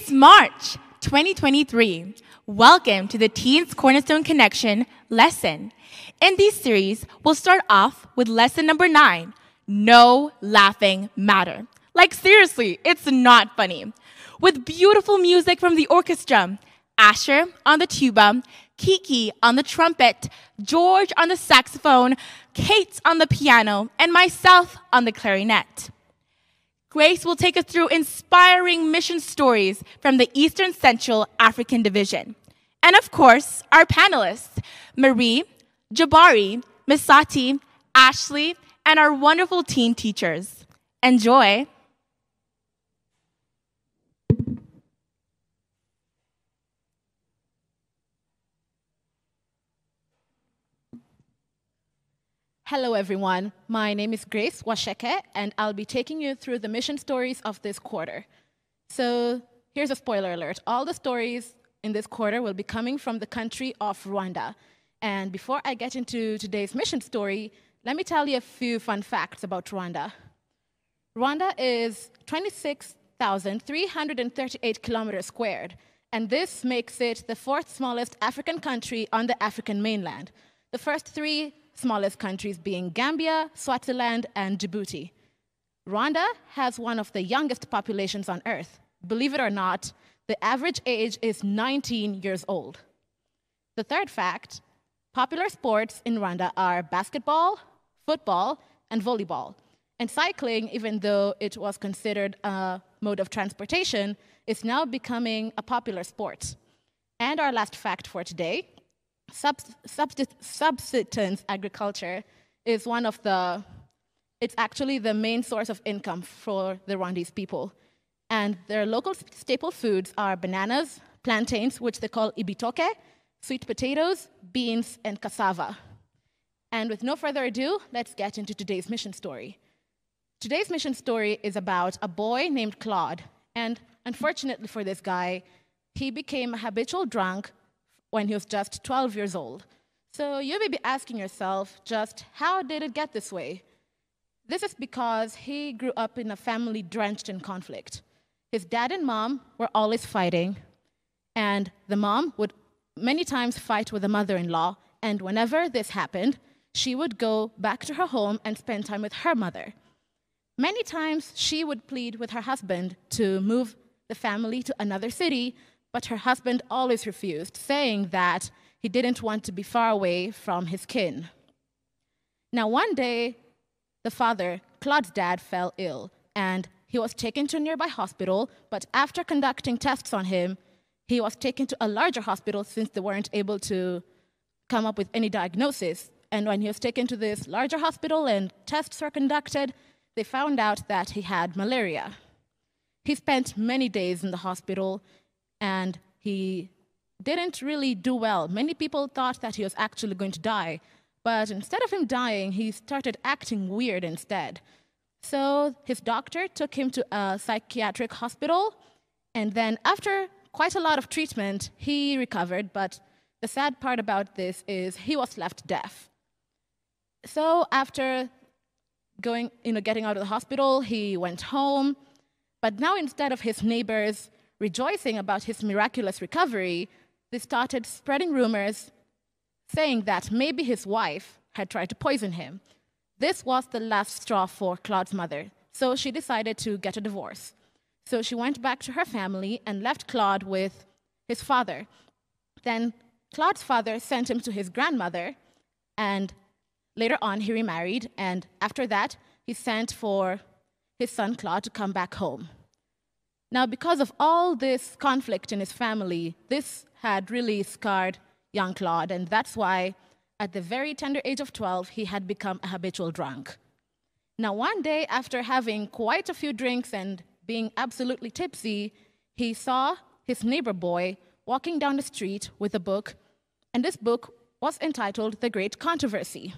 It's March 2023. Welcome to the Teens Cornerstone Connection lesson. In this series, we'll start off with lesson number nine No Laughing Matter. Like, seriously, it's not funny. With beautiful music from the orchestra, Asher on the tuba, Kiki on the trumpet, George on the saxophone, Kate on the piano, and myself on the clarinet. Grace will take us through inspiring mission stories from the Eastern Central African Division. And of course, our panelists, Marie, Jabari, Misati, Ashley, and our wonderful teen teachers. Enjoy. Hello, everyone. My name is Grace Washeke, and I'll be taking you through the mission stories of this quarter. So, here's a spoiler alert all the stories in this quarter will be coming from the country of Rwanda. And before I get into today's mission story, let me tell you a few fun facts about Rwanda. Rwanda is 26,338 kilometers squared, and this makes it the fourth smallest African country on the African mainland. The first three smallest countries being Gambia, Swaziland, and Djibouti. Rwanda has one of the youngest populations on earth. Believe it or not, the average age is 19 years old. The third fact popular sports in Rwanda are basketball, football, and volleyball. And cycling, even though it was considered a mode of transportation, is now becoming a popular sport. And our last fact for today subsistence agriculture is one of the, it's actually the main source of income for the Rwandese people. And their local staple foods are bananas, plantains, which they call ibitoke, sweet potatoes, beans, and cassava. And with no further ado, let's get into today's mission story. Today's mission story is about a boy named Claude. And unfortunately for this guy, he became a habitual drunk when he was just 12 years old. So you may be asking yourself, just how did it get this way? This is because he grew up in a family drenched in conflict. His dad and mom were always fighting, and the mom would many times fight with the mother in law, and whenever this happened, she would go back to her home and spend time with her mother. Many times, she would plead with her husband to move the family to another city but her husband always refused, saying that he didn't want to be far away from his kin. Now, one day, the father, Claude's dad, fell ill, and he was taken to a nearby hospital, but after conducting tests on him, he was taken to a larger hospital since they weren't able to come up with any diagnosis. And when he was taken to this larger hospital and tests were conducted, they found out that he had malaria. He spent many days in the hospital and he didn't really do well. Many people thought that he was actually going to die, but instead of him dying, he started acting weird instead. So his doctor took him to a psychiatric hospital, and then after quite a lot of treatment, he recovered, but the sad part about this is he was left deaf. So after going, you know, getting out of the hospital, he went home, but now instead of his neighbors rejoicing about his miraculous recovery, they started spreading rumors saying that maybe his wife had tried to poison him. This was the last straw for Claude's mother, so she decided to get a divorce. So she went back to her family and left Claude with his father. Then Claude's father sent him to his grandmother, and later on he remarried, and after that he sent for his son Claude to come back home. Now, because of all this conflict in his family, this had really scarred young Claude, and that's why, at the very tender age of 12, he had become a habitual drunk. Now, one day, after having quite a few drinks and being absolutely tipsy, he saw his neighbor boy walking down the street with a book, and this book was entitled The Great Controversy.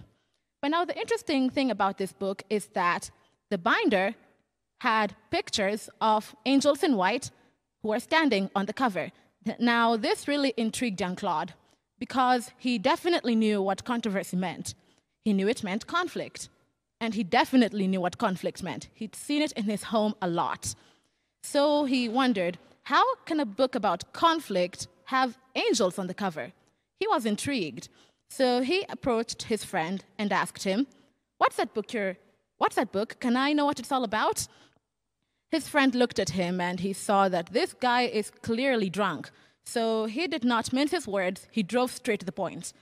But now, the interesting thing about this book is that the binder had pictures of angels in white who were standing on the cover. Now, this really intrigued young Claude because he definitely knew what controversy meant. He knew it meant conflict, and he definitely knew what conflict meant. He'd seen it in his home a lot. So he wondered how can a book about conflict have angels on the cover? He was intrigued. So he approached his friend and asked him, What's that book you're What's that book? Can I know what it's all about? His friend looked at him and he saw that this guy is clearly drunk. So he did not mince his words, he drove straight to the point.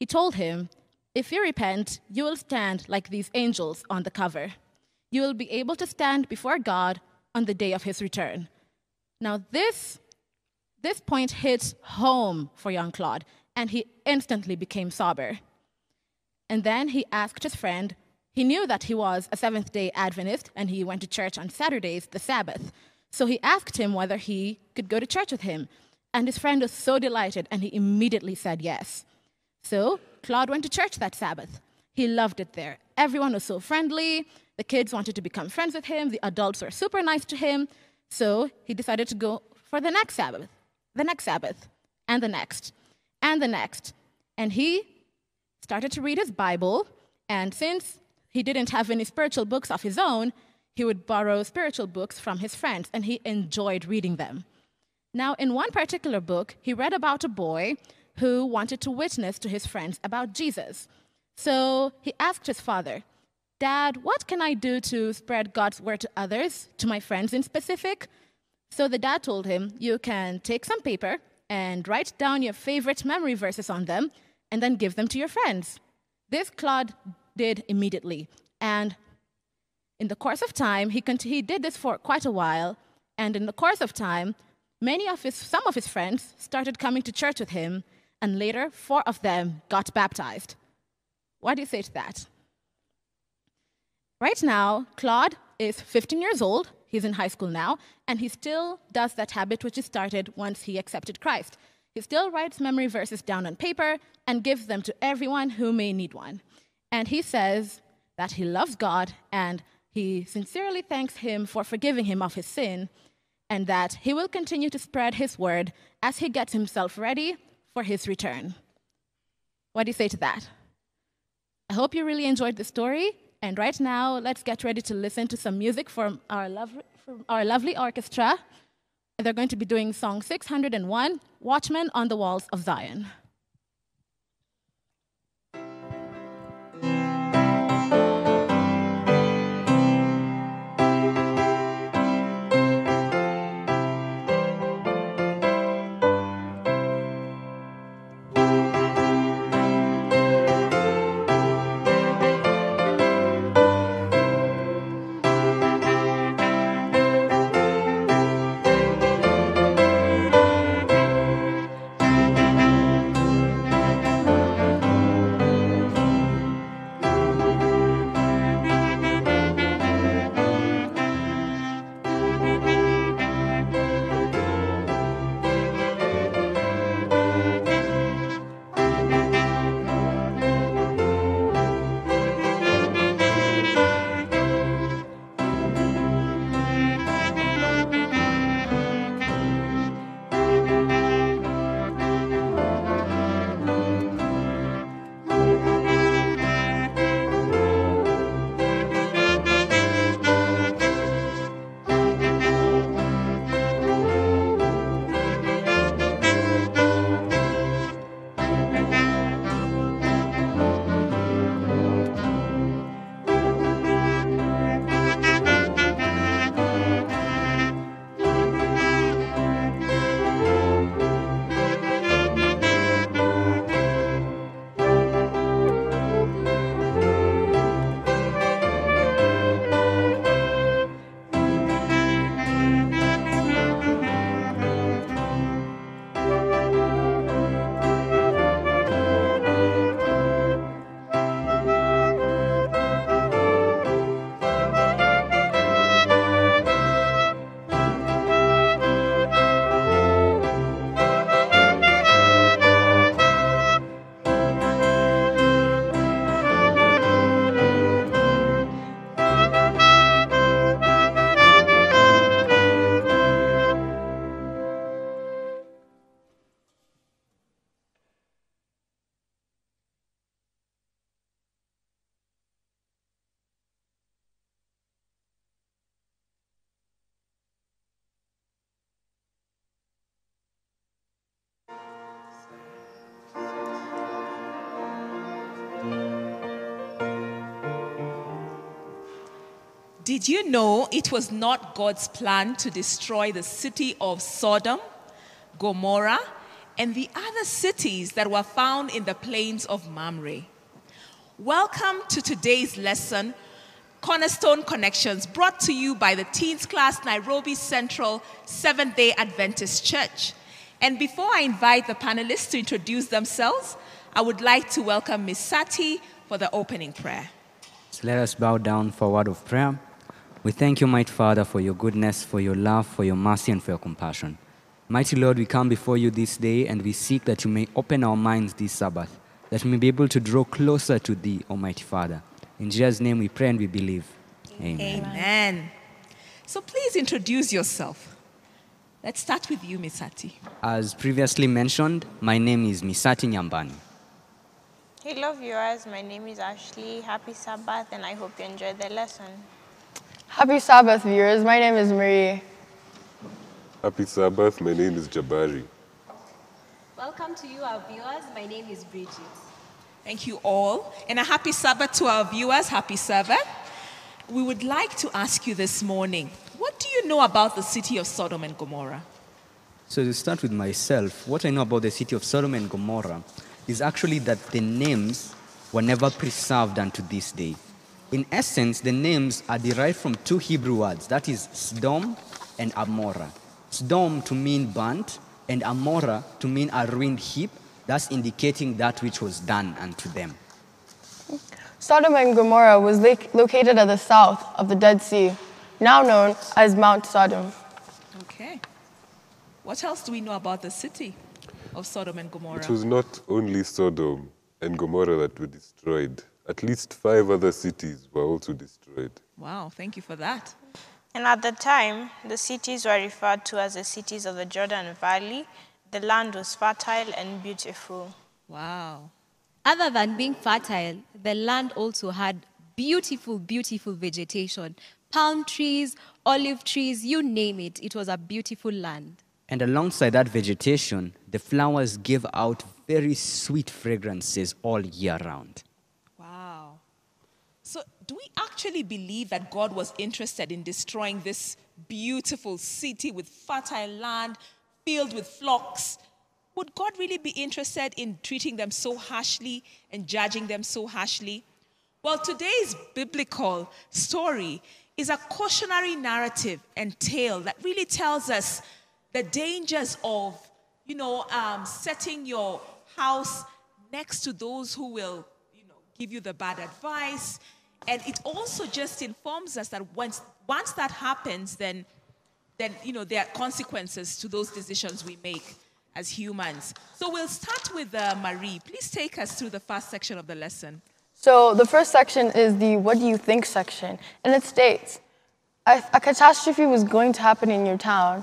He told him, If you repent, you will stand like these angels on the cover. You will be able to stand before God on the day of his return. Now, this, this point hit home for young Claude, and he instantly became sober. And then he asked his friend, he knew that he was a Seventh day Adventist and he went to church on Saturdays, the Sabbath. So he asked him whether he could go to church with him. And his friend was so delighted, and he immediately said yes. So Claude went to church that Sabbath. He loved it there. Everyone was so friendly. The kids wanted to become friends with him. The adults were super nice to him. So he decided to go for the next Sabbath, the next Sabbath, and the next, and the next. And he started to read his Bible. And since he didn't have any spiritual books of his own, he would borrow spiritual books from his friends, and he enjoyed reading them. Now, in one particular book, he read about a boy who wanted to witness to his friends about Jesus. So he asked his father, Dad, what can I do to spread God's word to others, to my friends in specific? So the dad told him, You can take some paper and write down your favorite memory verses on them and then give them to your friends. This Claude did immediately. And in the course of time, he, he did this for quite a while. And in the course of time, many of his, some of his friends started coming to church with him, and later, four of them got baptized. What do you say to that? Right now, Claude is 15 years old. He's in high school now, and he still does that habit which he started once he accepted Christ. He still writes memory verses down on paper and gives them to everyone who may need one. And he says that he loves God and he sincerely thanks him for forgiving him of his sin, and that he will continue to spread his word as he gets himself ready for his return. What do you say to that? I hope you really enjoyed the story. And right now, let's get ready to listen to some music from our, lovely, from our lovely orchestra. They're going to be doing song 601 Watchmen on the Walls of Zion. Did you know it was not God's plan to destroy the city of Sodom, Gomorrah, and the other cities that were found in the plains of Mamre? Welcome to today's lesson, Cornerstone Connections, brought to you by the Teens Class Nairobi Central Seventh day Adventist Church. And before I invite the panelists to introduce themselves, I would like to welcome Misati for the opening prayer. So let us bow down for a word of prayer. We thank you, mighty Father, for your goodness, for your love, for your mercy, and for your compassion. Mighty Lord, we come before you this day and we seek that you may open our minds this Sabbath, that we may be able to draw closer to thee, Almighty Father. In Jesus' name we pray and we believe. Amen. Amen. So please introduce yourself. Let's start with you, Misati. As previously mentioned, my name is Misati Nyambani. Hello viewers, my name is Ashley. Happy Sabbath and I hope you enjoyed the lesson. Happy Sabbath, viewers. My name is Marie. Happy Sabbath, my name is Jabari. Welcome to you, our viewers. My name is Bridget. Thank you all. And a happy Sabbath to our viewers. Happy Sabbath. We would like to ask you this morning what do you know about the city of Sodom and Gomorrah? So, to start with myself, what I know about the city of Sodom and Gomorrah is actually that the names were never preserved unto this day. In essence, the names are derived from two Hebrew words that is, Sdom and Amorah. Sdom to mean burnt, and Amorah to mean a ruined heap, thus indicating that which was done unto them. Sodom and Gomorrah was lac- located at the south of the Dead Sea, now known as Mount Sodom. Okay. What else do we know about the city of Sodom and Gomorrah? It was not only Sodom and Gomorrah that were destroyed. At least five other cities were also destroyed. Wow, thank you for that. And at the time, the cities were referred to as the cities of the Jordan Valley. The land was fertile and beautiful. Wow. Other than being fertile, the land also had beautiful, beautiful vegetation palm trees, olive trees, you name it. It was a beautiful land. And alongside that vegetation, the flowers give out very sweet fragrances all year round. Do we actually believe that God was interested in destroying this beautiful city with fertile land filled with flocks? Would God really be interested in treating them so harshly and judging them so harshly? Well, today's biblical story is a cautionary narrative and tale that really tells us the dangers of, you know, um, setting your house next to those who will, you know, give you the bad advice. And it also just informs us that once, once that happens, then, then, you know, there are consequences to those decisions we make as humans. So we'll start with uh, Marie. Please take us through the first section of the lesson. So, the first section is the What Do You Think section, and it states a, a catastrophe was going to happen in your town.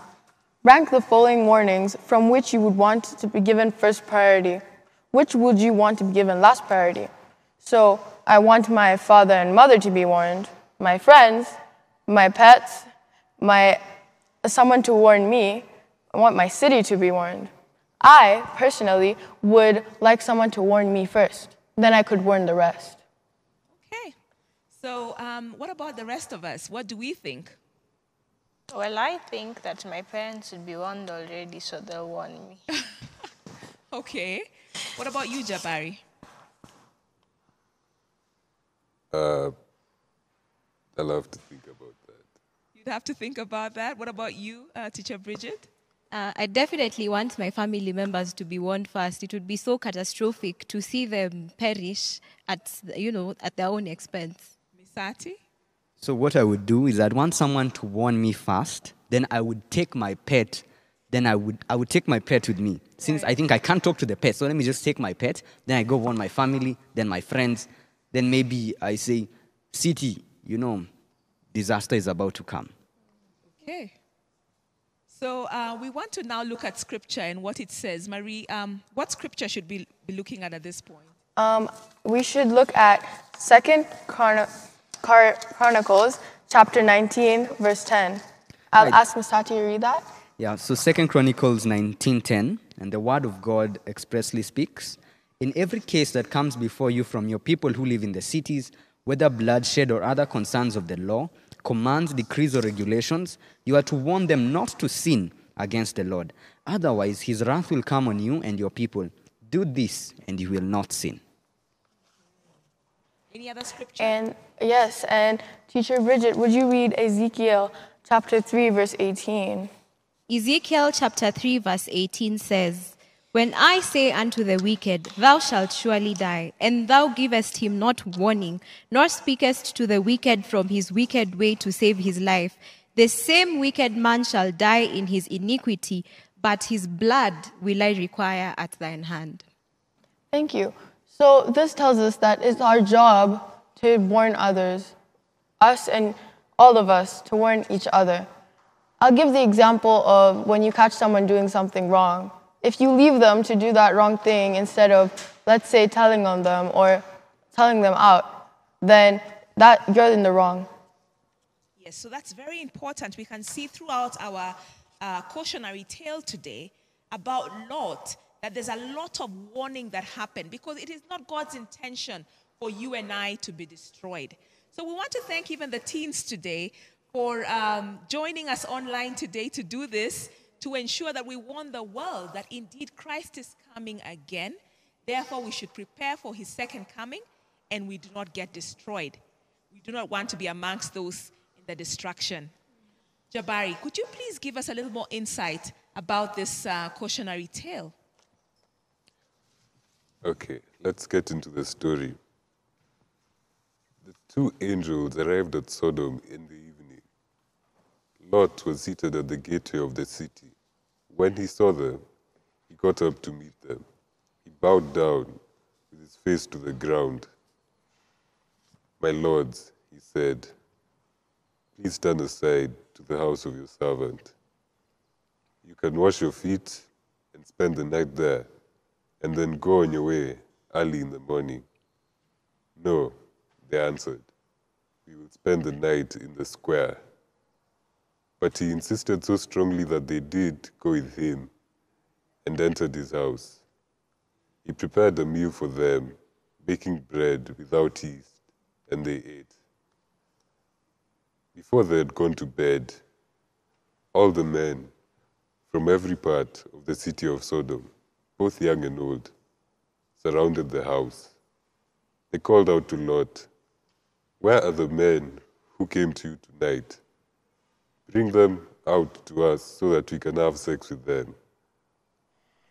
Rank the following warnings from which you would want to be given first priority. Which would you want to be given last priority? So, I want my father and mother to be warned, my friends, my pets, my someone to warn me. I want my city to be warned. I personally would like someone to warn me first. Then I could warn the rest. Okay. So, um, what about the rest of us? What do we think? Well, I think that my parents should be warned already, so they'll warn me. Okay. What about you, Jabari? Uh, I love to think about that. You'd have to think about that. What about you, uh, Teacher Bridget? Uh, I definitely want my family members to be warned first. It would be so catastrophic to see them perish at, you know, at their own expense. Misati? So, what I would do is I'd want someone to warn me first, then I would take my pet, then I would, I would take my pet with me. Since I think I can't talk to the pet, so let me just take my pet, then I go warn my family, then my friends, then maybe I say, City, you know, disaster is about to come. Okay. So uh, we want to now look at scripture and what it says. Marie, um, what scripture should we be looking at at this point? Um, we should look at Second Chron- Chron- Chronicles chapter 19, verse 10. I'll Right. ask Mr. to read that. Yeah, so Second Chronicles 19:10, and the word of God expressly speaks, in every case that comes before you from your people who live in the cities, whether bloodshed or other concerns of the law, commands, decrees, or regulations, you are to warn them not to sin against the Lord. Otherwise, his wrath will come on you and your people. Do this, and you will not sin. Any other scripture? And yes, and teacher Bridget, would you read Ezekiel chapter 3, verse 18? Ezekiel chapter 3, verse 18 says, When I say unto the wicked, Thou shalt surely die, and thou givest him not warning, nor speakest to the wicked from his wicked way to save his life, the same wicked man shall die in his iniquity, but his blood will I require at thine hand. Thank you. So this tells us that it's our job to warn others, us and all of us, to warn each other. I'll give the example of when you catch someone doing something wrong. If you leave them to do that wrong thing instead of, let's say, telling on them or telling them out, then that you're in the wrong. Yes, so that's very important. We can see throughout our uh, cautionary tale today about Lot that there's a lot of warning that happened because it is not God's intention for you and I to be destroyed. So we want to thank even the teens today for um, joining us online today to do this to ensure that we warn the world that indeed Christ is coming again. Therefore, we should prepare for his second coming and we do not get destroyed. We do not want to be amongst those in the destruction. Jabari, could you please give us a little more insight about this uh, cautionary tale? Okay, let's get into the story. The two angels arrived at Sodom in the evening. Lot was seated at the gateway of the city. When he saw them, he got up to meet them. He bowed down with his face to the ground. My lords, he said, please stand aside to the house of your servant. You can wash your feet and spend the night there, and then go on your way early in the morning. No, they answered, we will spend the night in the square. But he insisted so strongly that they did go with him and entered his house. He prepared a meal for them, baking bread without yeast, and they ate. Before they had gone to bed, all the men from every part of the city of Sodom, both young and old, surrounded the house. They called out to Lot, Where are the men who came to you tonight? Bring them out to us so that we can have sex with them.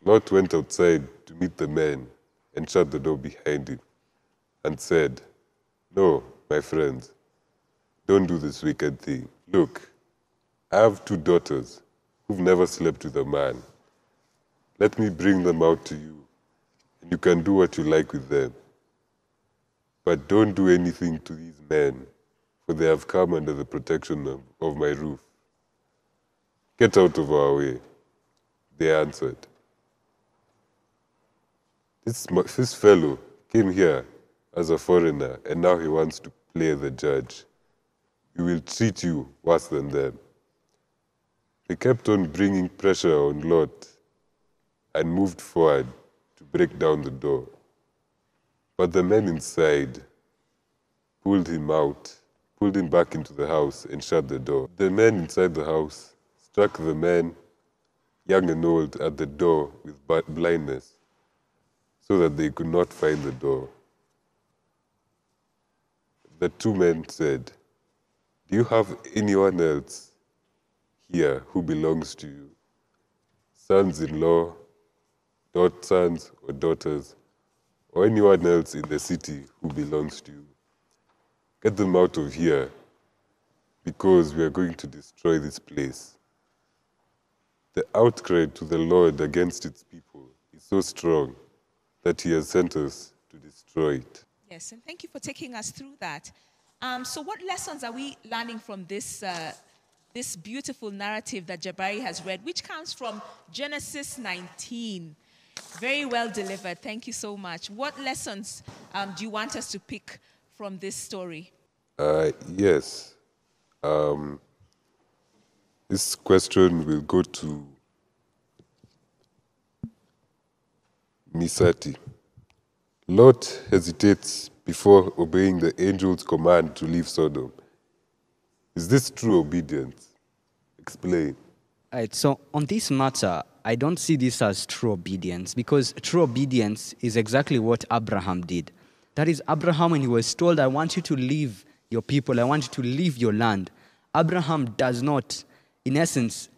Lot went outside to meet the men and shut the door behind him and said, No, my friends, don't do this wicked thing. Look, I have two daughters who've never slept with a man. Let me bring them out to you, and you can do what you like with them. But don't do anything to these men, for they have come under the protection of, of my roof. Get out of our way, they answered. This, this fellow came here as a foreigner, and now he wants to play the judge. We will treat you worse than them. They kept on bringing pressure on Lot and moved forward to break down the door. But the men inside pulled him out, pulled him back into the house, and shut the door. The men inside the house struck the men, young and old, at the door with blindness so that they could not find the door. The two men said, Do you have anyone else here who belongs to you? Sons in law, sons or daughters, or anyone else in the city who belongs to you? Get them out of here because we are going to destroy this place. The outcry to the Lord against its people is so strong that he has sent us to destroy it. Yes, and thank you for taking us through that. Um, so, what lessons are we learning from this, uh, this beautiful narrative that Jabari has read, which comes from Genesis 19? Very well delivered. Thank you so much. What lessons um, do you want us to pick from this story? Uh, yes. Um, this question will go to Misati. Lot hesitates before obeying the angel's command to leave Sodom. Is this true obedience? Explain. Right, so on this matter, I don't see this as true obedience because true obedience is exactly what Abraham did. That is, Abraham, when he was told, I want you to leave your people, I want you to leave your land, Abraham does not, in essence,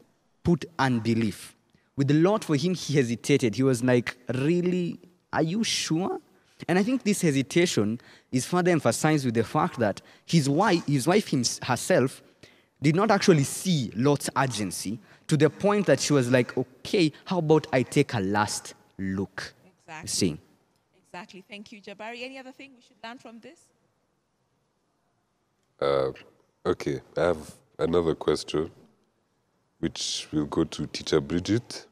put unbelief. With the Lord, for him, he hesitated. He was like, Really? Are you sure? And I think this hesitation is further emphasized with the fact that his wife, his wife herself did not actually see Lot's urgency to the point that she was like, okay, how about I take a last look? Exactly. See. Exactly. Thank you, Jabari. Any other thing we should learn from this? Uh, okay, I have another question, which will go to Teacher Bridget.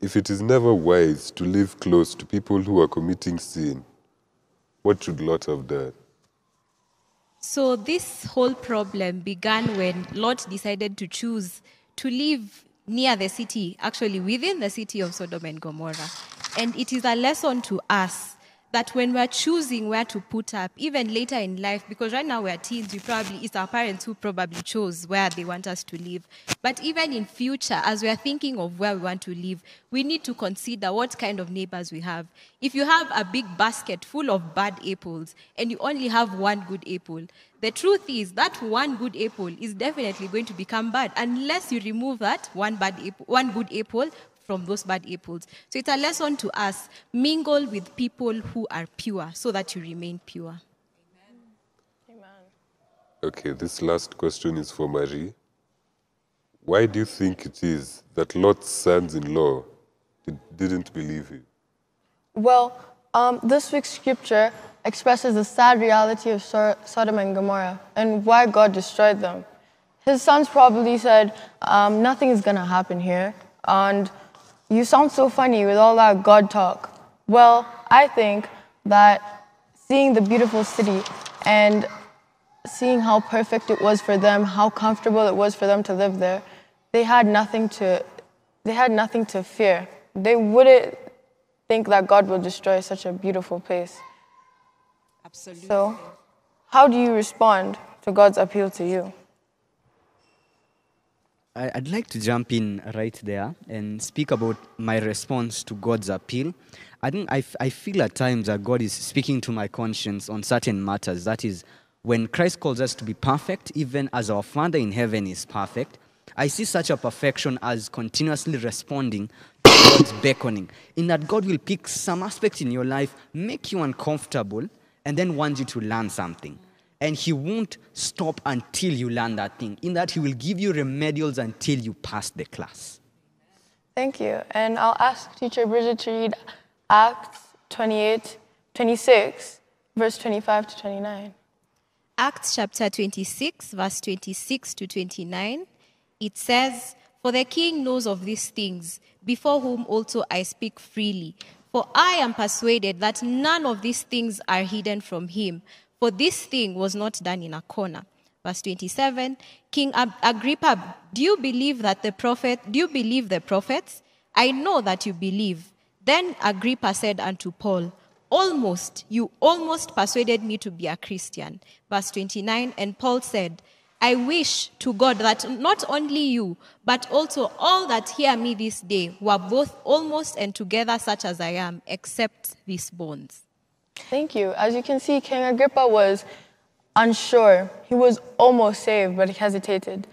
If it is never wise to live close to people who are committing sin, what should Lot have done? So this whole problem began when Lot decided to choose to live near the city, actually within the city of Sodom and Gomorrah. And it is a lesson to us that when we're choosing where to put up, even later in life, because right now we're teens, we probably it's our parents who probably chose where they want us to live. But even in future, as we are thinking of where we want to live, we need to consider what kind of neighbors we have. If you have a big basket full of bad apples and you only have one good apple, the truth is that one good apple is definitely going to become bad unless you remove that one bad apple, one good apple from those bad apples. So it's a lesson to us mingle with people who are pure so that you remain pure. Amen. Amen. Okay, this last question is for Marie. Why do you think it is that Lot's sons in law did, didn't believe him? Well, um, this week's scripture expresses the sad reality of Sor- Sodom and Gomorrah and why God destroyed them. His sons probably said, um, Nothing is going to happen here. And you sound so funny with all that God talk. Well, I think that seeing the beautiful city and seeing how perfect it was for them, how comfortable it was for them to live there, they had nothing to, they had nothing to fear. They wouldn't think that God will destroy such a beautiful place. Absolutely. So, how do you respond to God's appeal to you? I'd like to jump in right there and speak about my response to God's appeal. I think I, I feel at times that God is speaking to my conscience on certain matters. That is, when Christ calls us to be perfect, even as our Father in heaven is perfect, I see such a perfection as continuously responding to God's beckoning, in that God will pick some aspect in your life, make you uncomfortable, and then want you to learn something and he won't stop until you learn that thing. In that, he will give you remedials until you pass the class. Thank you. And I'll ask Teacher Bridget to read Acts 28, 26, verse 25 to 29. Acts chapter 26, verse 26 to 29, it says, For the king knows of these things, before whom also I speak freely. For I am persuaded that none of these things are hidden from him. For this thing was not done in a corner. Verse 27, King Agrippa, do you believe that the prophet, do you believe the prophets? I know that you believe. Then Agrippa said unto Paul, Almost, you almost persuaded me to be a Christian. Verse 29, and Paul said, I wish to God that not only you, but also all that hear me this day were both almost and together such as I am, except these bones. Thank you. As you can see, King Agrippa was unsure. He was almost saved, but he hesitated.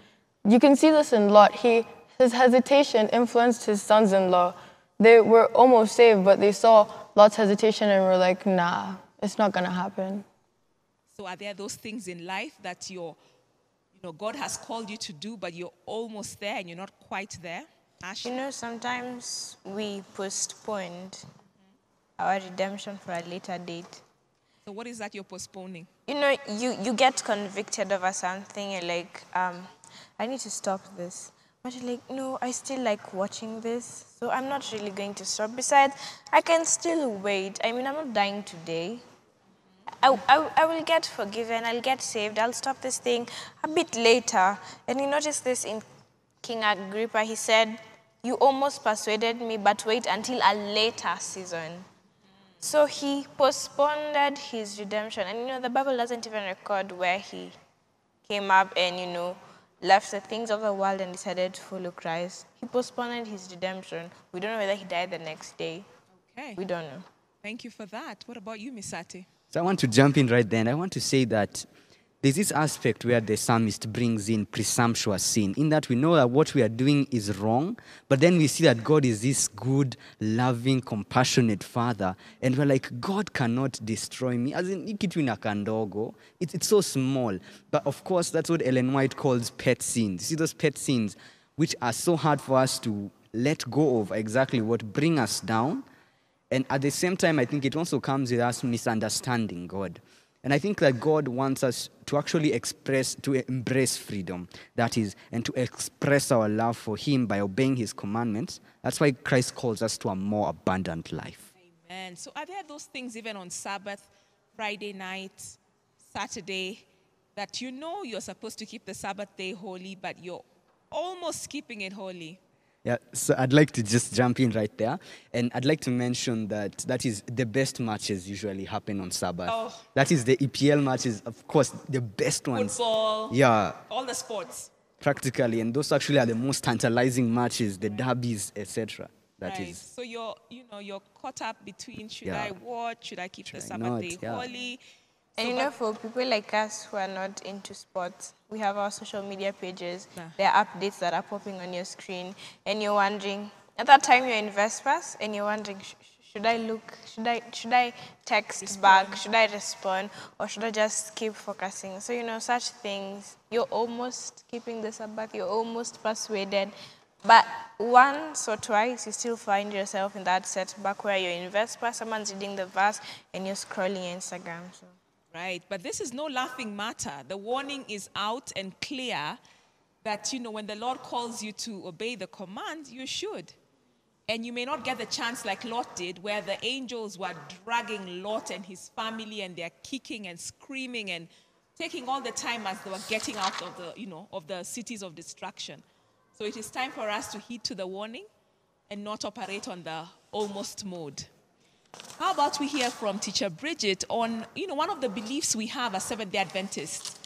You can see this in Lot. He, his hesitation influenced his sons in law. They were almost saved, but they saw Lot's hesitation and were like, nah, it's not going to happen. So are there those things in life that you're, you know, God has called you to do, but you're almost there and you're not quite there? Ash? You know, sometimes we postponed our redemption for a later date. So what is that you're postponing? You know, you, you get convicted over something, you're like, um, I need to stop this. But you're like, no, I still like watching this, so I'm not really going to stop. Besides, I can still wait. I mean, I'm not dying today. I, I, I will get forgiven, I'll get saved, I'll stop this thing a bit later. And you notice this in King Agrippa, he said, You almost persuaded me, but wait until a later season. So he postponed his redemption. And you know, the Bible doesn't even record where he came up and, you know, left the things of the world and decided to follow Christ. He postponed his redemption. We don't know whether he died the next day. Okay. We don't know. Thank you for that. What about you, Misati? So I want to jump in right then. I want to say that there's this aspect where the psalmist brings in presumptuous sin, in that we know that what we are doing is wrong, but then we see that God is this good, loving, compassionate Father, and we're like, God cannot destroy me. As in, it's so small. But of course, that's what Ellen White calls pet sins. You see those pet sins, which are so hard for us to let go of, exactly what bring us down. And at the same time, I think it also comes with us misunderstanding God. And I think that God wants us to actually express, to embrace freedom, that is, and to express our love for Him by obeying His commandments. That's why Christ calls us to a more abundant life. Amen. So are there those things even on Sabbath, Friday night, Saturday, that you know you're supposed to keep the Sabbath day holy, but you're almost keeping it holy? Yeah, so I'd like to just jump in right there. And I'd like to mention that that is the best matches usually happen on Sabbath. Oh. That is the EPL matches, of course, the best ones. Football, Yeah, all the sports. practically. And those actually are the most tantalizing matches, the derbies, etc. That right. is. So you're, you know, you're caught up between should Yeah. I watch, should I keep the Should I Sabbath day Yeah. holy? And So, you know, for people like us who are not into sports, we have our social media pages. Yeah. There are updates that are popping on your screen, and you're wondering. At that time, you're in Vespers, and you're wondering, sh- sh- should I look? Should I? Should I text back? Should I respond, or should I just keep focusing? So you know, such things. You're almost keeping the Sabbath. You're almost persuaded. But once or twice, you still find yourself in that setback where you're in Vesper, someone's reading the verse, and you're scrolling Instagram. So. Right, but this is no laughing matter. The warning is out and clear that, you know, when the Lord calls you to obey the command, you should. And you may not get the chance like Lot did, where the angels were dragging Lot and his family, and they're kicking and screaming and taking all the time as they were getting out of the, you know, of the cities of destruction. So it is time for us to heed to the warning and not operate on the almost mode. How about we hear from Teacher Bridget on, you know, one of the beliefs we have as Seventh Day Adventists.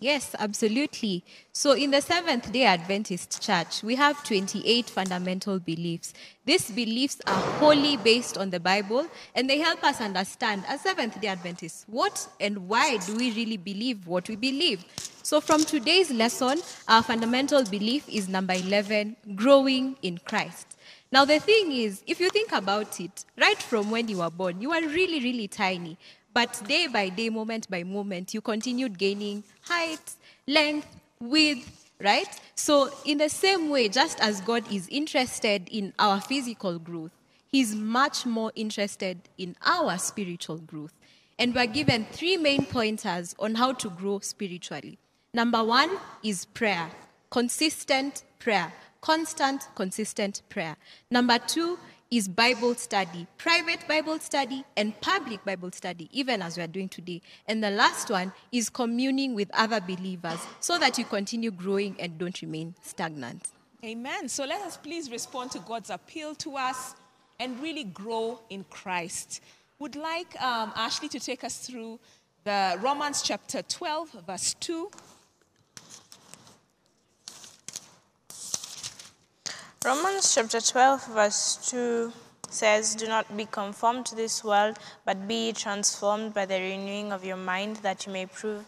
Yes, absolutely. So, in the Seventh day Adventist Church, we have 28 fundamental beliefs. These beliefs are wholly based on the Bible, and they help us understand, as Seventh day Adventists, what and why do we really believe what we believe. So, from today's lesson, our fundamental belief is number 11 growing in Christ. Now, the thing is, if you think about it, right from when you were born, you were really, really tiny. But day by day, moment by moment, you continued gaining height, length, width, right? So, in the same way, just as God is interested in our physical growth, He's much more interested in our spiritual growth. And we're given three main pointers on how to grow spiritually. Number one is prayer, consistent prayer, constant, consistent prayer. Number two is Bible study, private Bible study, and public Bible study, even as we are doing today. And the last one is communing with other believers so that you continue growing and don't remain stagnant. Amen. So let us please respond to God's appeal to us and really grow in Christ. Would like um, Ashley to take us through the Romans chapter 12, verse 2. Romans chapter 12, verse 2 says, Do not be conformed to this world, but be transformed by the renewing of your mind, that you may prove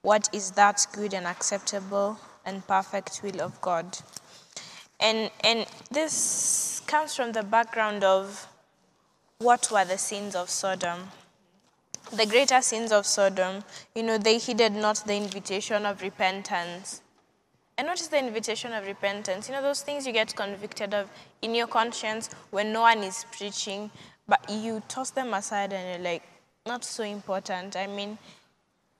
what is that good and acceptable and perfect will of God. And, and this comes from the background of what were the sins of Sodom. The greater sins of Sodom, you know, they heeded not the invitation of repentance. And what is the invitation of repentance? You know, those things you get convicted of in your conscience when no one is preaching, but you toss them aside and you're like, not so important. I mean,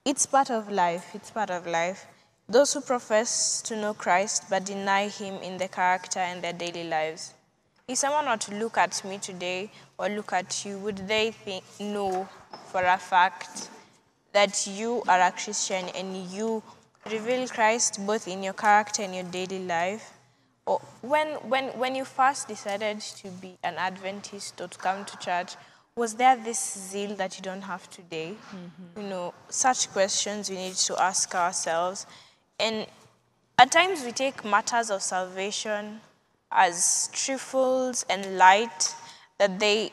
it's part of life. It's part of life. Those who profess to know Christ but deny Him in their character and their daily lives. If someone were to look at me today or look at you, would they think, know for a fact that you are a Christian and you reveal Christ both in your character and your daily life? Or when, when, when you first decided to be an Adventist or to come to church, was there this zeal that you don't have today? Mm-hmm. You know, such questions we need to ask ourselves. And at times we take matters of salvation as trifles and light that they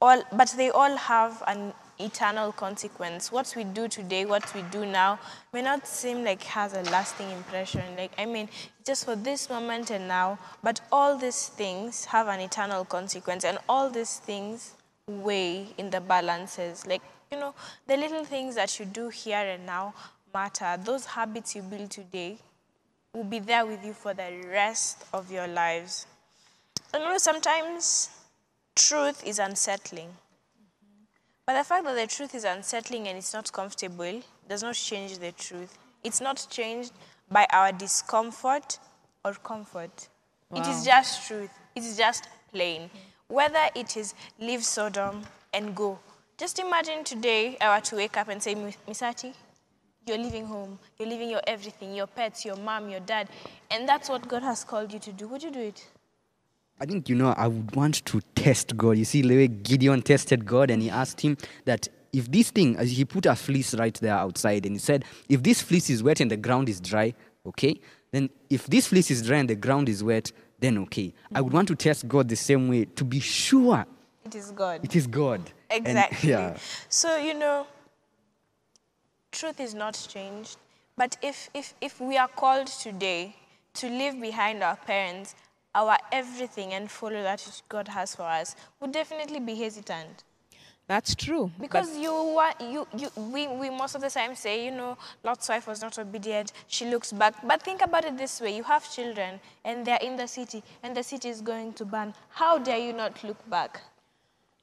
all but they all have an eternal consequence what we do today what we do now may not seem like has a lasting impression like i mean just for this moment and now but all these things have an eternal consequence and all these things weigh in the balances like you know the little things that you do here and now matter those habits you build today will be there with you for the rest of your lives. And you know, sometimes truth is unsettling. But the fact that the truth is unsettling and it's not comfortable does not change the truth. It's not changed by our discomfort or comfort. It is just truth. It is just plain. Whether it is leave Sodom and go. Just imagine today I were to wake up and say, "Mi- Misati, you're leaving home, you're leaving your everything, your pets, your mom, your dad, and that's what God has called you to do. Would you do it? I think, you know, I would want to test God. You see, the way Gideon tested God and he asked him that if this thing, as he put a fleece right there outside and he said, if this fleece is wet and the ground is dry, okay, then if this fleece is dry and the ground is wet, then okay. I would want to test God the same way to be sure It is God. it is God. And- Exactly. yeah. So, you know, truth is not changed. But if, if, if we are called today to leave behind our parents, our everything, and follow that which God has for us, would definitely be hesitant. That's true. Because you, want, you, you, we, we most of the time say, you know, Lot's wife was not obedient, she looks back. But think about it this way you have children, and they're in the city, and the city is going to burn. How dare you not look back?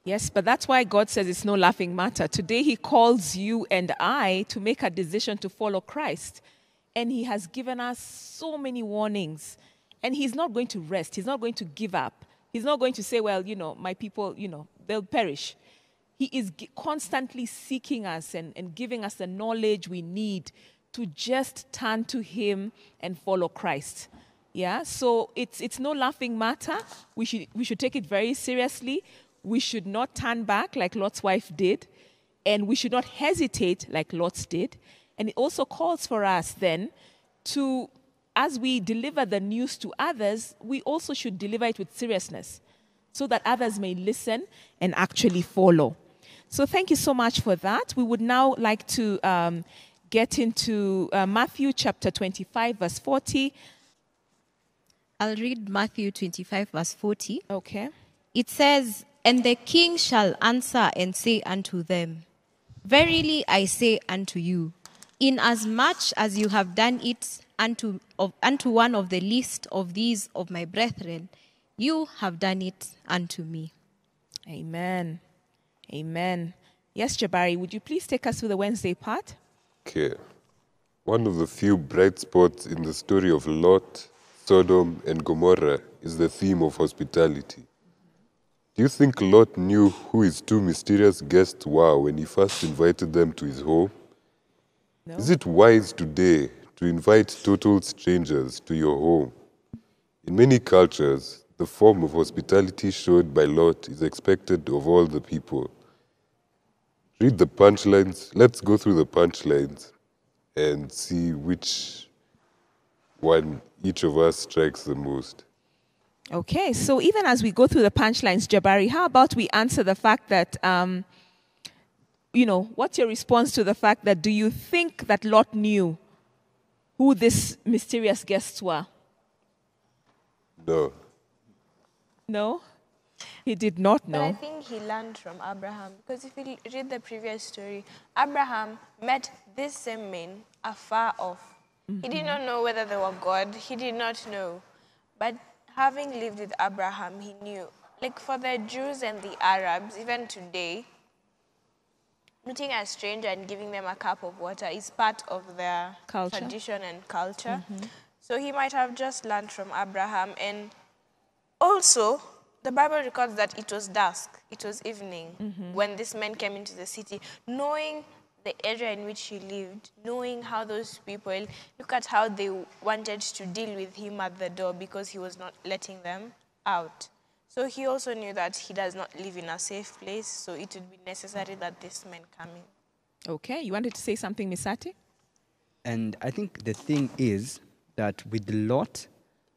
Yes, but that's why God says it's no laughing matter. Today, He calls you and I to make a decision to follow Christ. And He has given us so many warnings. And He's not going to rest, He's not going to give up. He's not going to say, well, you know, my people, you know, they'll perish. He is g- constantly seeking us and, and giving us the knowledge we need to just turn to Him and follow Christ. Yeah, so it's it's no laughing matter. We should we should take it very seriously. We should not turn back like Lot's wife did, and we should not hesitate like Lot's did. And it also calls for us then to, as we deliver the news to others, we also should deliver it with seriousness, so that others may listen and actually follow. So thank you so much for that. We would now like to um, get into uh, Matthew chapter 25, verse 40. I'll read Matthew 25, verse 40. Okay. It says, And the king shall answer and say unto them, Verily I say unto you, inasmuch as you have done it unto, of, unto one of the least of these of my brethren, you have done it unto me. Amen. Amen. Yes, Jabari, would you please take us through the Wednesday part? Okay. One of the few bright spots in the story of Lot, Sodom, and Gomorrah is the theme of hospitality. Do you think Lot knew who his two mysterious guests were when he first invited them to his home? No. Is it wise today to invite total strangers to your home? In many cultures, the form of hospitality showed by Lot is expected of all the people. Read the punchlines. Let's go through the punchlines and see which one each of us strikes the most. Okay, so even as we go through the punchlines, Jabari, how about we answer the fact that, um, you know, what's your response to the fact that do you think that Lot knew who these mysterious guests were? No. No? He did not But I think he learned from Abraham because if you read the previous story, Abraham met this same men afar off. He did not know whether they were God. He did not know. But having lived with Abraham, he knew. Like for the Jews and the Arabs, even today, meeting a stranger and giving them a cup of water is part of their Culture. tradition and culture. Mm-hmm. So he might have just learned from Abraham. And also, the Bible records that it was dusk, it was evening mm-hmm. when this man came into the city, knowing the area in which he lived, knowing how those people, look at how they wanted to deal with him at the door because he was not letting them out. So he also knew that he does not live in a safe place, so it would be necessary that this man come in. Okay, you wanted to say something, Misati? And I think the thing is that with Lot,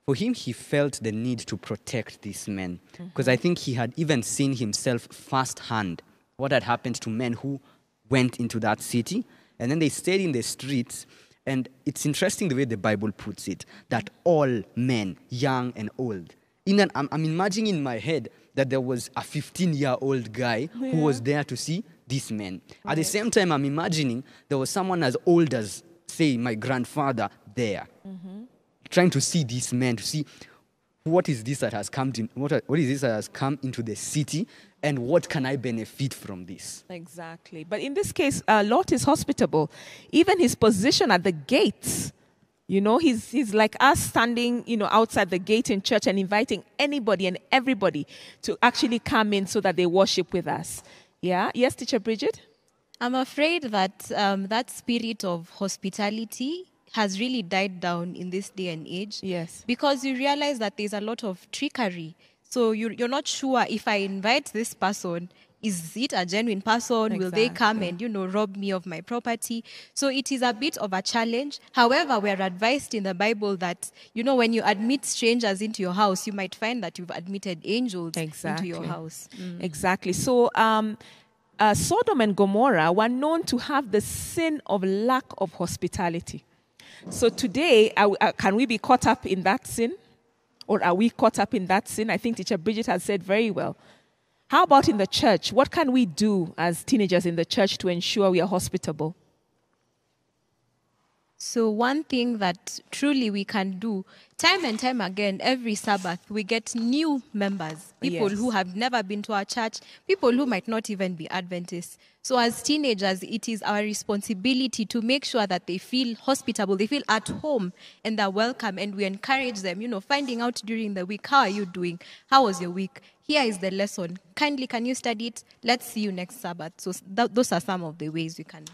for him, he felt the need to protect these men. Because mm-hmm. I think he had even seen himself firsthand what had happened to men who went into that city and then they stayed in the streets. And it's interesting the way the Bible puts it that all men, young and old, in an, I'm, I'm imagining in my head that there was a 15 year old guy who was there to see these men. At the same time, I'm imagining there was someone as old as, say, my grandfather there, trying to see this man, to see what is this that has come to, what, what is this that has come into the city, and what can I benefit from this? Exactly. But in this case, uh, Lot is hospitable. Even his position at the gates, you know, he's, he's like us standing, you know, outside the gate in church and inviting anybody and everybody to actually come in so that they worship with us. Yeah? Yes, Teacher Bridget? I'm afraid that um, that spirit of hospitality has really died down in this day and age. Yes. Because you realize that there's a lot of trickery. So you're, you're not sure if I invite this person, is it a genuine person? Will they come and, you know, rob me of my property? So it is a bit of a challenge. However, we're advised in the Bible that, you know, when you admit strangers into your house, you might find that you've admitted angels into your house. Exactly. So, um, uh, Sodom and Gomorrah were known to have the sin of lack of hospitality. So, today, we- uh, can we be caught up in that sin? Or are we caught up in that sin? I think Teacher Bridget has said very well. How about in the church? What can we do as teenagers in the church to ensure we are hospitable? So, one thing that truly we can do, time and time again, every Sabbath, we get new members, people Yes. who have never been to our church, people who might not even be Adventists. So, as teenagers, it is our responsibility to make sure that they feel hospitable, they feel at home, and they're welcome. And we encourage them, you know, finding out during the week, how are you doing? How was your week? Here is the lesson. Kindly, can you study it? Let's see you next Sabbath. So, th- those are some of the ways we can.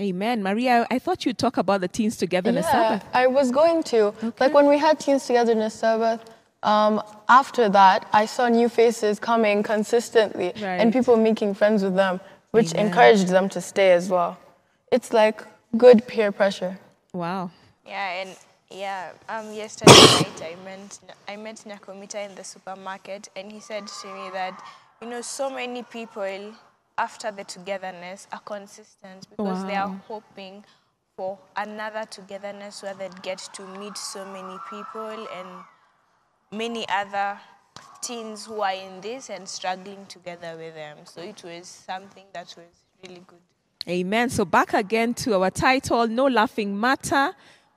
Amen. Maria, I thought you'd talk about the teens togetherness Yeah, Sabbath. I was going to. Like when we had Teens Togetherness Sabbath, um, after that, I saw new faces coming consistently Right. and people making friends with them, which encouraged them to stay as well. It's like good peer pressure. Wow. Yeah, and yeah, um, yesterday night I met I met Nakomita in the supermarket, and he said to me that you know so many people after the togetherness are consistent because they are hoping for another togetherness where they get to meet so many people and many other teens who are in this and struggling together with them. So it was something that was really good. Amen. So back again to our title, No Laughing Matter.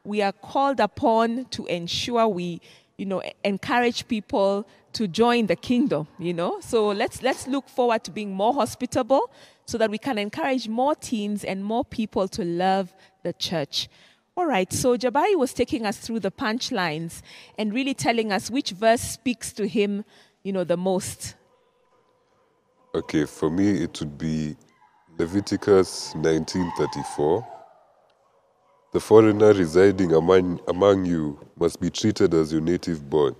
We are called upon to ensure we, you know, encourage people to join the kingdom, you know. So let's let's look forward to being more hospitable so that we can encourage more teens and more people to love the church. All right, so Jabari was taking us through the punchlines and really telling us which verse speaks to him, you know, the most. Okay, for me it would be Leviticus 19:34. The foreigner residing among, among you must be treated as your native born.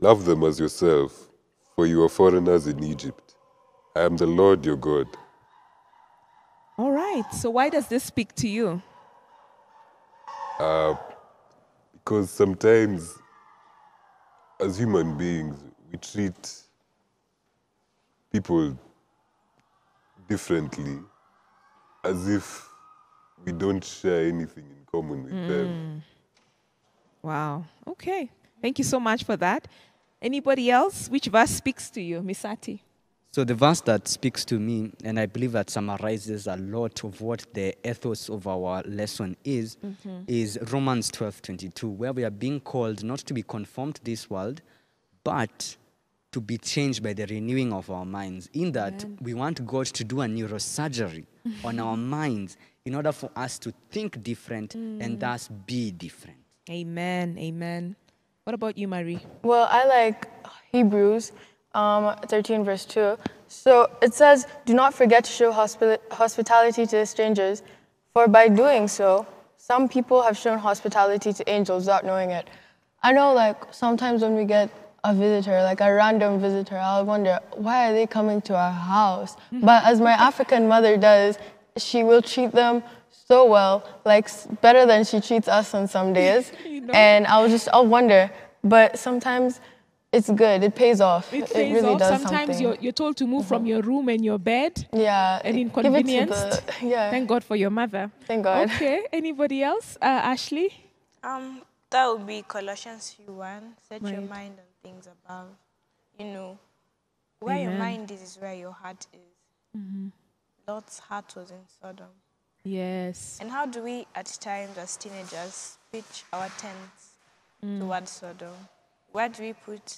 Love them as yourself, for you are foreigners in Egypt. I am the Lord your God. All right. So why does this speak to you? Uh, because sometimes, as human beings, we treat people differently as if we don't share anything in common with them. Mm. Wow. Okay. Thank you so much for that. Anybody else? Which verse speaks to you, Misati? So the verse that speaks to me, and I believe that summarizes a lot of what the ethos of our lesson is, mm-hmm. is Romans 12 22, where we are being called not to be conformed to this world, but to be changed by the renewing of our minds. In that, we want God to do a neurosurgery on our minds in order for us to think different and thus be different. Amen. Amen. What about you, Marie? Well, I like Hebrews um, 13, verse 2. So it says, Do not forget to show hospi- hospitality to strangers, for by doing so, some people have shown hospitality to angels without knowing it. I know, like, sometimes when we get a visitor, like a random visitor, I'll wonder, why are they coming to our house? But as my African mother does, she will treat them so well, like better than she treats us on some days. And I'll just, I'll wonder. But sometimes it's good, it pays off. It pays really off. does Sometimes something. you're, you're told to move from your room and your bed. yeah, An give it to inconvenience. yeah, Thank God for your mother. thank God. Okay. Anybody else? Uh, Ashley? Um, that would be Colossians 1. Set your mind on things above. You know, where your mind is is where your heart is. Mm-hmm. Lot's heart was in Sodom. Yes. And how do we, at times as teenagers, pitch our tents towards Sodom? Where do we put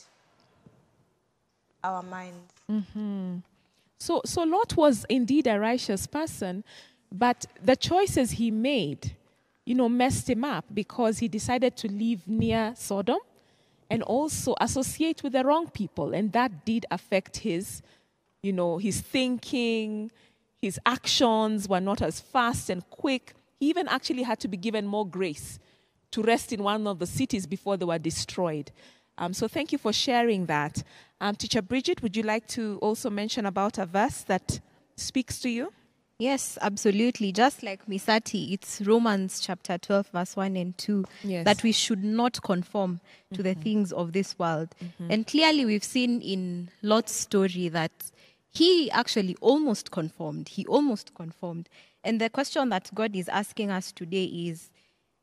our minds? Mm-hmm. So, so Lot was indeed a righteous person, but the choices he made, you know, messed him up because he decided to live near Sodom and also associate with the wrong people. And that did affect his, you know, his thinking, his actions were not as fast and quick. He even actually had to be given more grace to rest in one of the cities before they were destroyed. Um, so thank you for sharing that. Um, Teacher Bridget, would you like to also mention about a verse that speaks to you? Yes, absolutely. Just like Misati, it's Romans chapter 12, verse 1 and 2, Yes. that we should not conform to the things of this world. And clearly, we've seen in Lot's story that he actually almost conformed. He almost conformed. And the question that God is asking us today is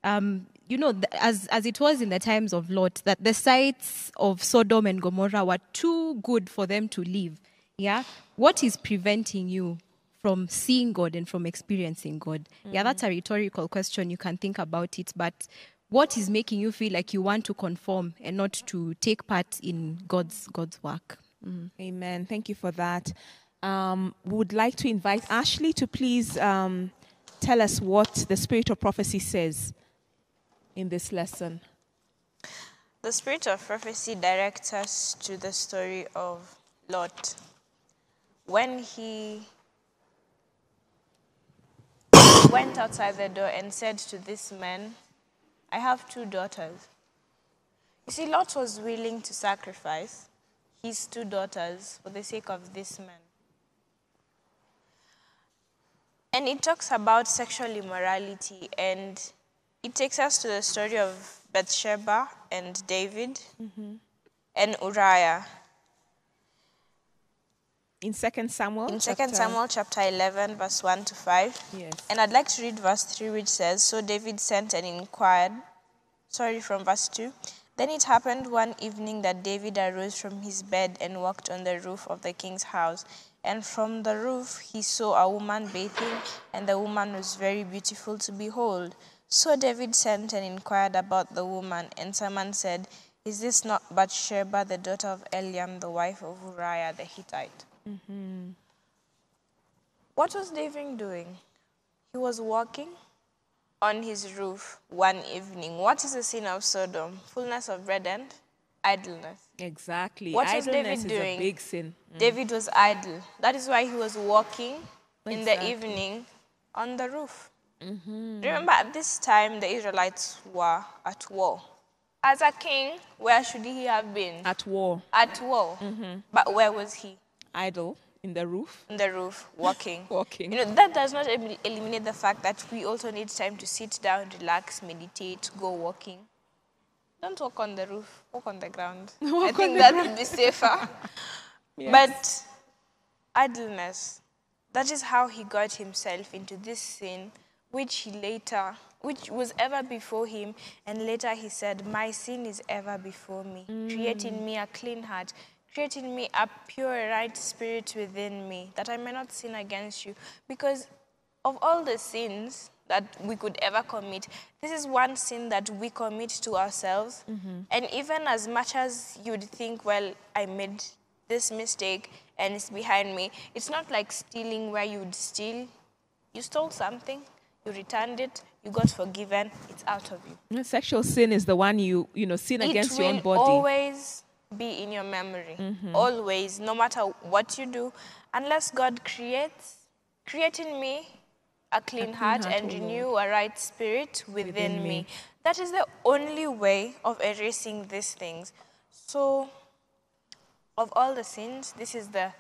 um, you know, th- as, as it was in the times of Lot, that the sites of Sodom and Gomorrah were too good for them to live. Yeah? What is preventing you from seeing God and from experiencing God? Yeah, that's a rhetorical question. You can think about it. But what is making you feel like you want to conform and not to take part in God's, God's work? Amen. Thank you for that. Um, we would like to invite Ashley to please um, tell us what the spirit of prophecy says in this lesson. The spirit of prophecy directs us to the story of Lot. When he went outside the door and said to this man, I have two daughters. You see, Lot was willing to sacrifice his two daughters for the sake of this man. And it talks about sexual immorality, and it takes us to the story of Bathsheba and David mm-hmm. and Uriah. In 2 Samuel? In 2 chapter- Samuel chapter 11, verse 1 to 5. Yes. And I'd like to read verse 3, which says So David sent and inquired, sorry, from verse 2. Then it happened one evening that David arose from his bed and walked on the roof of the king's house. And from the roof he saw a woman bathing, and the woman was very beautiful to behold. So David sent and inquired about the woman, and someone said, Is this not Bathsheba, the daughter of Eliam, the wife of Uriah the Hittite? Mm-hmm. What was David doing? He was walking on his roof one evening. What is the sin of Sodom? Fullness of bread and idleness. Exactly. What was David is doing? a big sin. Mm. David was idle. That is why he was walking in the evening on the roof. Mm-hmm. Remember, at this time, the Israelites were at war. As a king, where should he have been? At war, At war. Mm-hmm. But where was he? Idle in the roof, On the roof, walking. walking. You know, that does not eliminate the fact that we also need time to sit down, relax, meditate, go walking. Don't walk on the roof, walk on the ground. I think that would be safer. Yes. But idleness, that is how he got himself into this sin, which he later, which was ever before him, and later he said, My sin is ever before me. Mm. Create in me a clean heart, create in me a pure, right spirit within me, that I may not sin against you. Because of all the sins that we could ever commit, this is one sin that we commit to ourselves. Mm-hmm. And even as much as you'd think, well, I made this mistake and it's behind me, it's not like stealing where you'd steal. You stole something, you returned it, you got forgiven, it's out of you. Sexual sin is the one you, you know, sin against it your own body. always be in your memory. Mm-hmm. Always, no matter what you do, unless God creates, create in me a clean, heart, heart, and O renew a right spirit within, Within me. me. That is the only way of erasing these things. So of all the sins, this is the,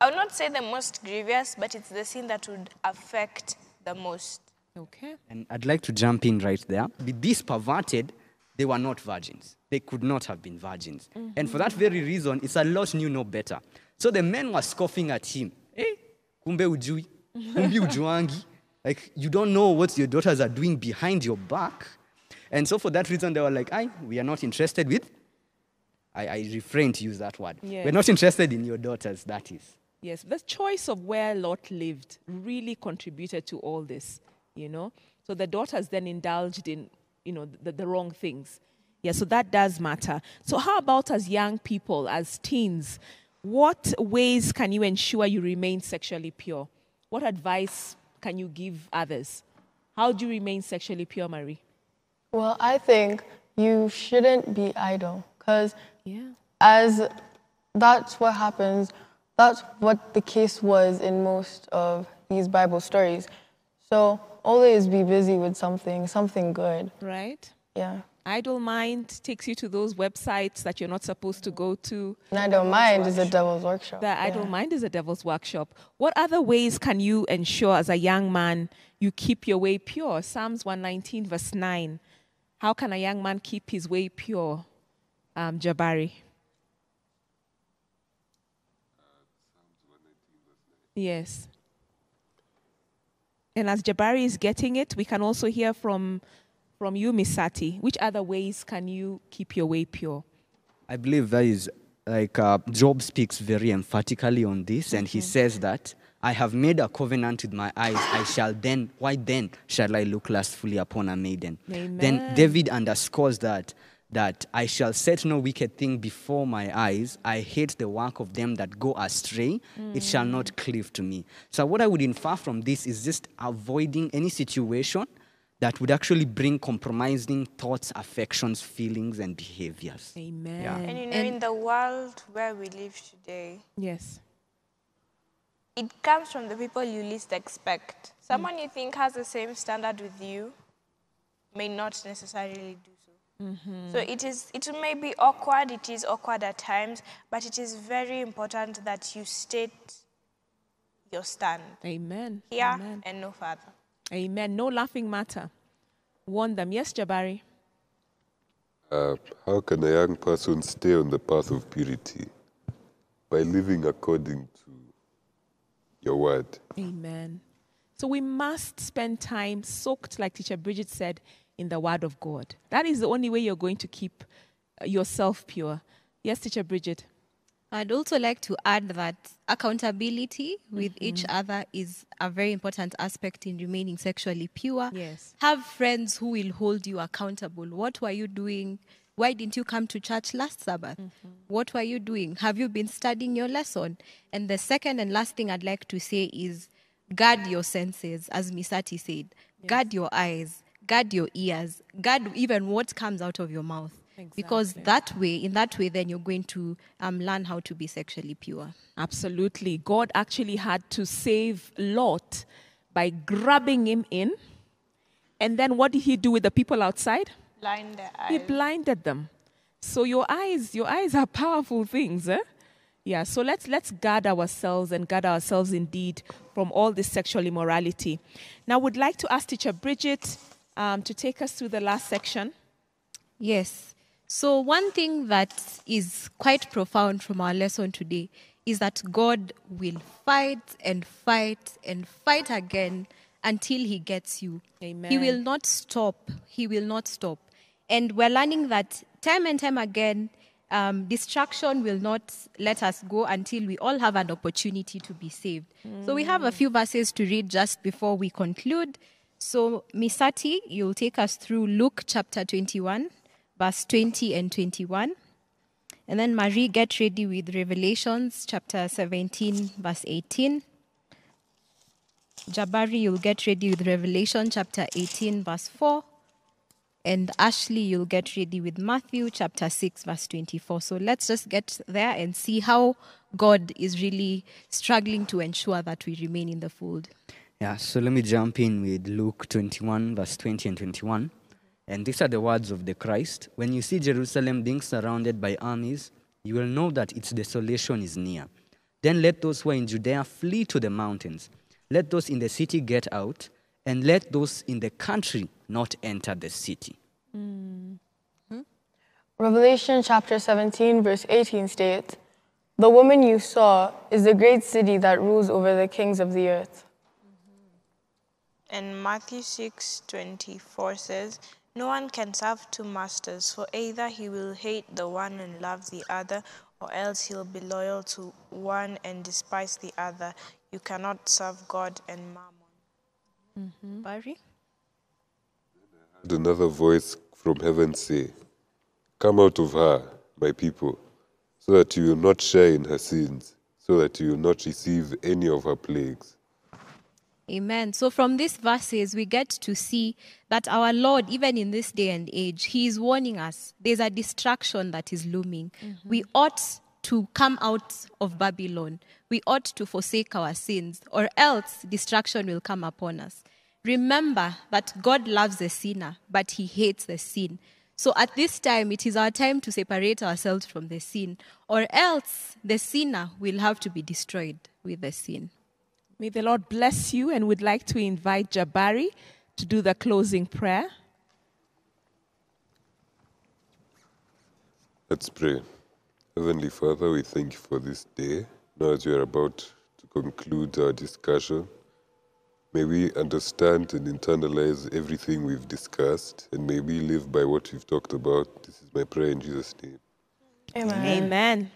I would not say the most grievous, but it's the sin that would affect the most. Okay. And I'd like to jump in right there. With this perverted, they were not virgins. They could not have been virgins. Mm-hmm. And for that very reason, it's a lot knew no better. So the men were scoffing at him. Hey, kumbe ujui, kumbi ujuangi. Like, you don't know what your daughters are doing behind your back. And so for that reason, they were like, I, we are not interested with. I, I refrain to use that word. Yeah. We're not interested in your daughters, that is. Yes, the choice of where Lot lived really contributed to all this, you know. So the daughters then indulged in, you know, the, the wrong things. Yeah, so that does matter. So how about as young people, as teens, what ways can you ensure you remain sexually pure? What advice can you give others? How do you remain sexually pure, Marie? Well, I think you shouldn't be idle because Yeah. as that's what happens, that's what the case was in most of these Bible stories. So always be busy with something, something good. Right? Yeah. Idle mind takes you to those websites that you're not supposed to go to. And I don't mind is a devil's workshop. The idle mind is a devil's workshop. What other ways can you ensure as a young man you keep your way pure? Psalms 119, verse 9. How can a young man keep his way pure? Um, Jabari. Yes. And as Jabari is getting it, we can also hear from, from you, Misati. Which other ways can you keep your way pure? I believe that is like uh, Job speaks very emphatically on this, and he says that I have made a covenant with my eyes. I shall then, why then shall I look lustfully upon a maiden? Amen. Then David underscores that that I shall set no wicked thing before my eyes. I hate the work of them that go astray. It shall not cleave to me. So what I would infer from this is just avoiding any situation that would actually bring compromising thoughts, affections, feelings, and behaviors. Amen. And you know, And- in the world where we live today, Yes. it comes from the people you least expect. Someone you think has the same standard with you may not necessarily do so. Mm-hmm. So it is it may be awkward, it is awkward at times, but it is very important that you state your stand Amen. here Amen. and no further. Amen. No laughing matter. Warn them. Yes, Jabari. Uh, how can a young person stay on the path of purity? By living according to your word. Amen. So we must spend time soaked, like Teacher Bridget said, in the Word of God. That is the only way you're going to keep yourself pure. Yes, Teacher Bridget. I'd also like to add that accountability with each mm-hmm. other is a very important aspect in remaining sexually pure. Yes. Have friends who will hold you accountable. What were you doing? Why didn't you come to church last Sabbath? Mm-hmm. What were you doing? Have you been studying your lesson? And the second and last thing I'd like to say is guard your senses, as Misati said. Guard your eyes, guard your ears, guard even what comes out of your mouth. Because that way, in that way, then you're going to um, learn how to be sexually pure. Absolutely. God actually had to save Lot by grabbing him in. And then what did he do with the people outside? Blind their He blinded them. So your eyes, your eyes are powerful things, eh? Yeah, so let's let's guard ourselves and guard ourselves indeed from all this sexual immorality. Now, would like to ask Teacher Bridget um, to take us through the last section. Yes. So, one thing that is quite profound from our lesson today is that God will fight and fight and fight again until He gets you. Amen. He will not stop. He will not stop. And we're learning that time and time again, um, distraction will not let us go until we all have an opportunity to be saved. So, we have a few verses to read just before we conclude. So, Misati, you'll take us through Luke chapter 21, verse 20 and 21. And then Marie, get ready with Revelations chapter 17, verse 18. Jabari, you'll get ready with Revelation chapter 18, verse 4. And Ashley, you'll get ready with Matthew chapter 6, verse 24. So let's just get there and see how God is really struggling to ensure that we remain in the fold. Yeah, so let me jump in with Luke 21, verse 20 and 21. And these are the words of the Christ. When you see Jerusalem being surrounded by armies, you will know that its desolation is near. Then let those who are in Judea flee to the mountains. Let those in the city get out, and let those in the country not enter the city. Hmm? Revelation chapter 17, verse 18 states, The woman you saw is the great city that rules over the kings of the earth. And Matthew 6:24 says, "No one can serve two masters, for either he will hate the one and love the other, or else he'll be loyal to one and despise the other. You cannot serve God and mammon." Mm-hmm. Barry? heard another voice from heaven say, Come out of her, my people, so that you will not share in her sins, so that you will not receive any of her plagues. Amen. So from these verses, we get to see that our Lord, even in this day and age, He is warning us. There's a distraction that is looming. Mm-hmm. We ought to come out of Babylon. We ought to forsake our sins, or else distraction will come upon us. Remember that God loves the sinner, but He hates the sin. So at this time, it is our time to separate ourselves from the sin, or else the sinner will have to be destroyed with the sin. May the Lord bless you and we'd like to invite Jabari to do the closing prayer. Let's pray. Heavenly Father, we thank you for this day. Now, as we are about to conclude our discussion, may we understand and internalize everything we've discussed, and may we live by what we've talked about. This is my prayer in Jesus' name. Amen. Amen.